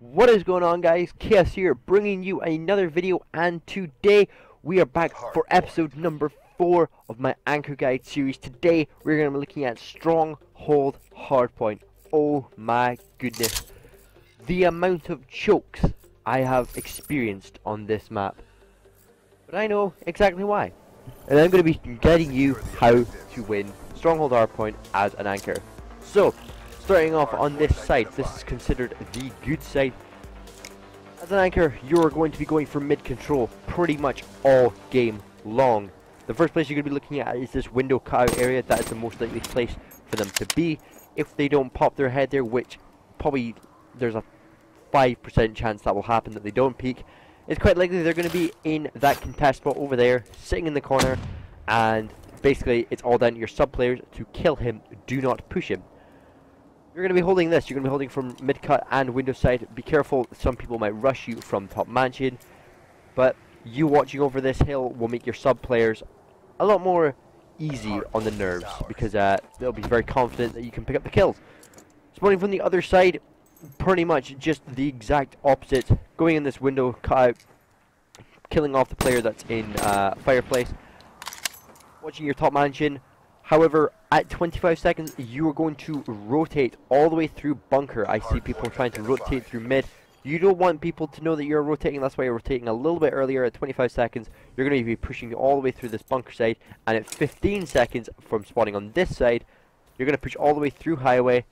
What is going on guys? Chaos here bringing you another video and today we are back for episode number 4 of my Anchor Guide series. Today we're going to be looking at Stronghold Hardpoint. Oh my goodness. The amount of chokes I have experienced on this map. But I know exactly why. And I'm going to be guiding you how to win Stronghold Hardpoint as an anchor. So, starting off on this side, this is considered the good side. As an anchor, you're going to be going for mid control pretty much all game long. The first place you're going to be looking at is this window cutout area. That is the most likely place for them to be. If they don't pop their head there, which probably there's a 5% chance that will happen that they don't peek, it's quite likely they're going to be in that contest spot over there, sitting in the corner, and basically it's all down to your sub players to kill him, do not push him. You're going to be holding this, you're going to be holding from mid cut and window side. Be careful, some people might rush you from top mansion, but you watching over this hill will make your sub players a lot more easy on the nerves because uh, they'll be very confident that you can pick up the kills. Spawning from the other side, pretty much just the exact opposite. Going in this window, cut killing off the player that's in uh, fireplace. Watching your top mansion. However, at 25 seconds, you are going to rotate all the way through bunker. I see people trying to rotate through mid. You don't want people to know that you're rotating, that's why you're rotating a little bit earlier at 25 seconds. You're going to be pushing all the way through this bunker side, and at 15 seconds from spawning on this side, you're going to push all the way through highway,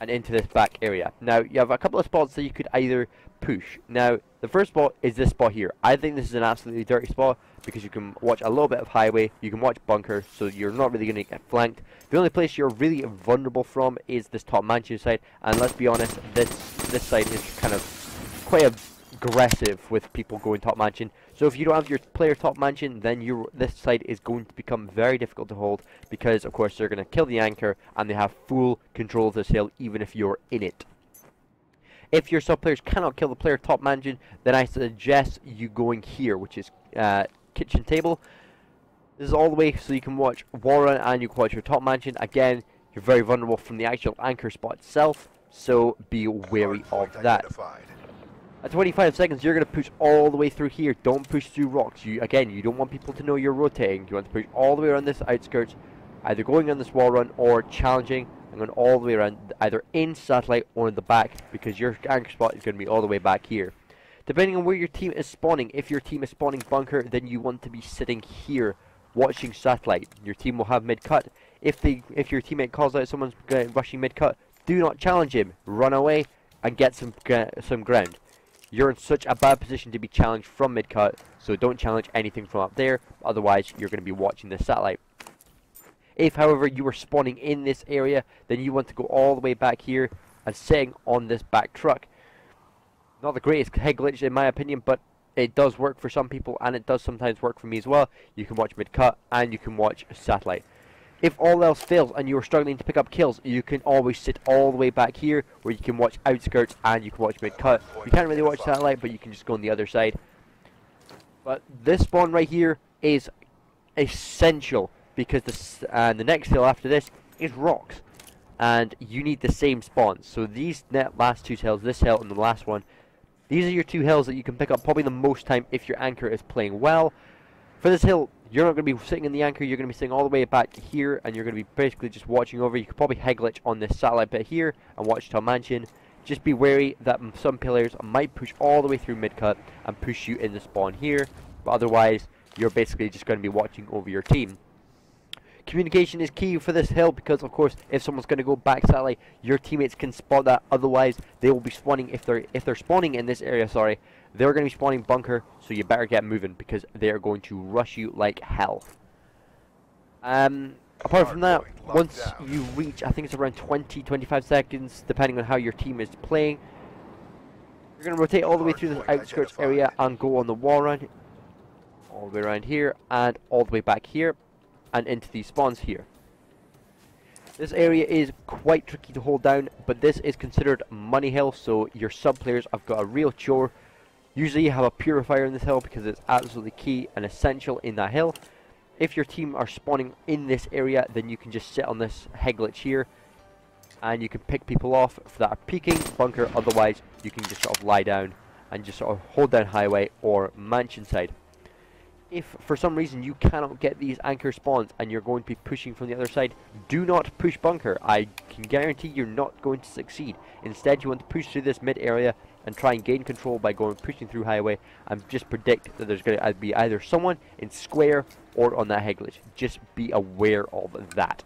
and into this back area. Now, you have a couple of spots that you could either push. Now, the first spot is this spot here. I think this is an absolutely dirty spot because you can watch a little bit of highway, you can watch bunker, so you're not really going to get flanked. The only place you're really vulnerable from is this top mansion side, and let's be honest, this this side is kind of quite a aggressive with people going top mansion. So if you don't have your player top mansion, then your this side is going to become very difficult to hold because of course they're going to kill the anchor and they have full control of this hill even if you're in it. If your sub players cannot kill the player top mansion, then I suggest you going here, which is uh, kitchen table. This is all the way so you can watch Warren and you can watch your top mansion. Again, you're very vulnerable from the actual anchor spot itself, so be wary of that. At 25 seconds, you're going to push all the way through here. Don't push through rocks. You Again, you don't want people to know you're rotating. You want to push all the way around this outskirts, either going on this wall run or challenging and going all the way around, either in satellite or in the back, because your anchor spot is going to be all the way back here. Depending on where your team is spawning, if your team is spawning bunker, then you want to be sitting here, watching satellite. Your team will have mid-cut. If they, if your teammate calls out someone's uh, rushing mid-cut, do not challenge him. Run away and get some, some ground. You're in such a bad position to be challenged from mid-cut, so don't challenge anything from up there, otherwise you're going to be watching the satellite. If, however, you are spawning in this area, then you want to go all the way back here and sitting on this back truck. Not the greatest head glitch in my opinion, but it does work for some people and it does sometimes work for me as well. You can watch mid-cut and you can watch satellite. If all else fails and you're struggling to pick up kills, you can always sit all the way back here where you can watch outskirts and you can watch mid-cut. You can't really watch satellite, but you can just go on the other side. But this spawn right here is essential because this and the next hill after this is rocks. And you need the same spawns. So these net last two hills, this hill and the last one, these are your two hills that you can pick up probably the most time if your anchor is playing well. For this hill, you're not going to be sitting in the anchor, you're going to be sitting all the way back here, and you're going to be basically just watching over. You could probably head glitch on this satellite bit here and watch top mansion. Just be wary that some players might push all the way through mid-cut and push you in the spawn here, but otherwise, you're basically just going to be watching over your team. Communication is key for this hill because, of course, if someone's going to go back satellite, your teammates can spot that. Otherwise, they will be spawning if they're if they're spawning in this area. Sorry, they're going to be spawning bunker, so you better get moving because they are going to rush you like hell. Um, apart from that, once you reach, I think it's around 20, 25 seconds, depending on how your team is playing, you're going to rotate all the way through the outskirts area and go on the wall run, all the way around here, and all the way back here, and into these spawns here. This area is quite tricky to hold down, but this is considered money hill, so your sub players have got a real chore Usually you have a purifier in this hill because it's absolutely key and essential in that hill. If your team are spawning in this area, then you can just sit on this head glitch here and you can pick people off that are peeking bunker, otherwise you can just sort of lie down and just sort of hold down highway or mansion side. If for some reason you cannot get these anchor spawns and you're going to be pushing from the other side, do not push bunker. I can guarantee you're not going to succeed. Instead, you want to push through this mid area and try and gain control by going pushing through highway and just predict that there's going to uh, be either someone in square or on that head glitch. Just be aware of that.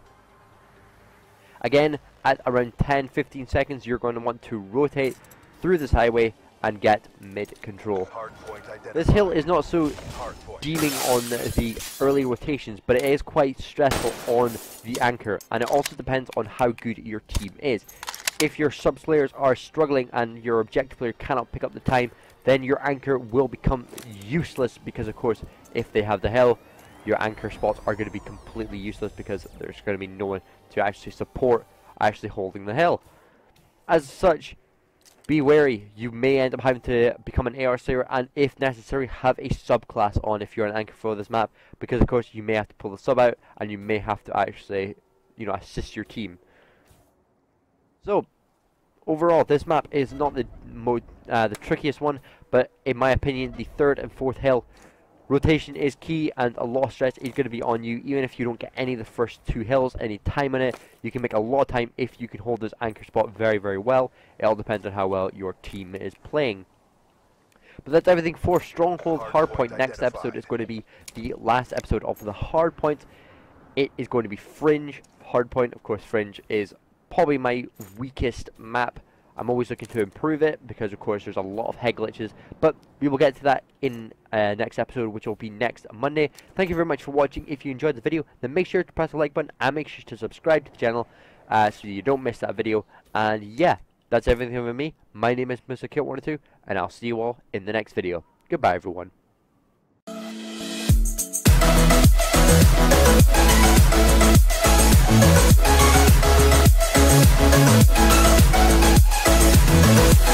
Again, at around 10-15 seconds, you're going to want to rotate through this highway and get mid control. This hill is not so deeming on the early rotations, but it is quite stressful on the anchor, and it also depends on how good your team is. If your sub slayers are struggling and your objective player cannot pick up the time, then your anchor will become useless because of course if they have the hill, your anchor spots are going to be completely useless because there's going to be no one to actually support actually holding the hill. As such, be wary, you may end up having to become an AR Slayer and if necessary have a subclass on if you're an anchor for this map because of course you may have to pull the sub out and you may have to actually you know assist your team. So overall this map is not the mode uh, the trickiest one but in my opinion the third and fourth hill Rotation is key and a lot of stress is going to be on you even if you don't get any of the first two hills, any time on it. You can make a lot of time if you can hold this anchor spot very, very well. It all depends on how well your team is playing. But that's everything for Stronghold Hardpoint. Next episode is going to be the last episode of the Hardpoint. It is going to be Fringe. Hardpoint, of course, Fringe is probably my weakest map I'm always looking to improve it because, of course, there's a lot of head glitches. But we will get to that in uh, next episode, which will be next Monday. Thank you very much for watching. If you enjoyed the video, then make sure to press the like button and make sure to subscribe to the channel uh, so you don't miss that video. And yeah, that's everything from me. My name is Mr. Chaotic102, and I'll see you all in the next video. Goodbye, everyone. We'll be right back. Thank